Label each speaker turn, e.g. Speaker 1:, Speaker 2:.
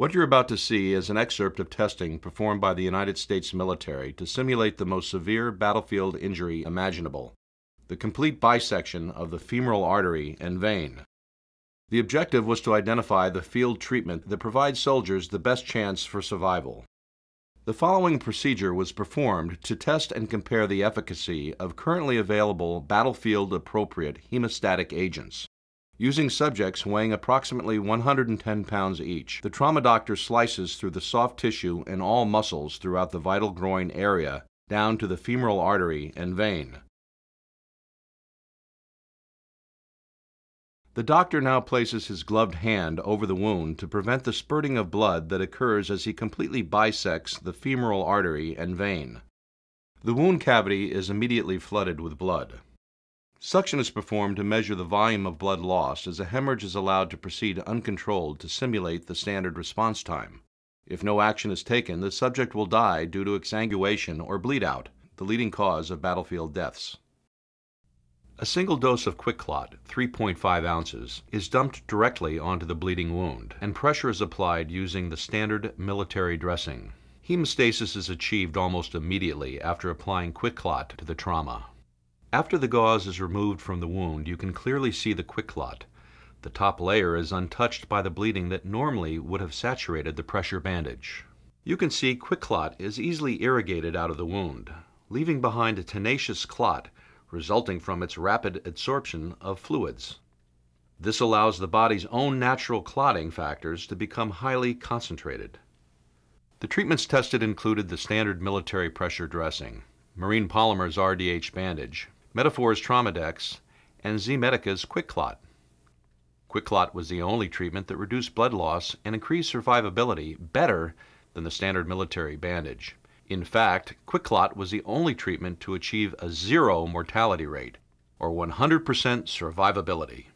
Speaker 1: What you're about to see is an excerpt of testing performed by the United States military to simulate the most severe battlefield injury imaginable the complete bisection of the femoral artery and vein. The objective was to identify the field treatment that provides soldiers the best chance for survival. The following procedure was performed to test and compare the efficacy of currently available battlefield appropriate hemostatic agents. Using subjects weighing approximately 110 pounds each, the trauma doctor slices through the soft tissue and all muscles throughout the vital groin area down to the femoral artery and vein. The doctor now places his gloved hand over the wound to prevent the spurting of blood that occurs as he completely bisects the femoral artery and vein. The wound cavity is immediately flooded with blood. Suction is performed to measure the volume of blood lost as a hemorrhage is allowed to proceed uncontrolled to simulate the standard response time. If no action is taken, the subject will die due to exsanguation or bleed out, the leading cause of battlefield deaths. A single dose of QuikClot, 3.5 ounces, is dumped directly onto the bleeding wound, and pressure is applied using the standard military dressing. Hemostasis is achieved almost immediately after applying QuikClot to the trauma. After the gauze is removed from the wound, you can clearly see the QuikClot. The top layer is untouched by the bleeding that normally would have saturated the pressure bandage. You can see QuikClot is easily irrigated out of the wound, leaving behind a tenacious clot resulting from its rapid absorption of fluids. This allows the body's own natural clotting factors to become highly concentrated. The treatments tested included the standard military pressure dressing, Marine Polymers RDH bandage, Medafor's Traumadex, and Z-Medica's QuikClot. QuikClot was the only treatment that reduced blood loss and increased survivability better than the standard military bandage. In fact, QuikClot was the only treatment to achieve a zero mortality rate, or 100% survivability.